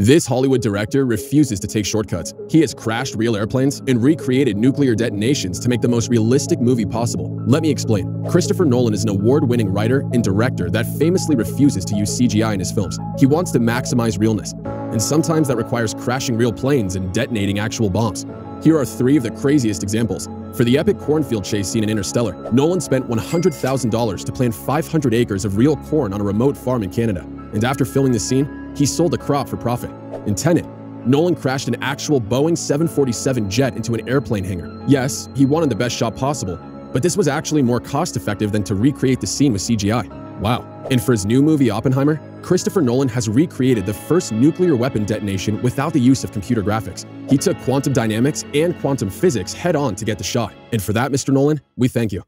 This Hollywood director refuses to take shortcuts. He has crashed real airplanes and recreated nuclear detonations to make the most realistic movie possible. Let me explain. Christopher Nolan is an award-winning writer and director that famously refuses to use CGI in his films. He wants to maximize realness, and sometimes that requires crashing real planes and detonating actual bombs. Here are three of the craziest examples. For the epic cornfield chase scene in Interstellar, Nolan spent $100,000 to plant 500 acres of real corn on a remote farm in Canada. And after filming the scene, he sold the crop for profit. In Tenet, Nolan crashed an actual Boeing 747 jet into an airplane hangar. Yes, he wanted the best shot possible, but this was actually more cost-effective than to recreate the scene with CGI. Wow. And for his new movie Oppenheimer, Christopher Nolan has recreated the first nuclear weapon detonation without the use of computer graphics. He took quantum dynamics and quantum physics head on to get the shot. And for that, Mr. Nolan, we thank you.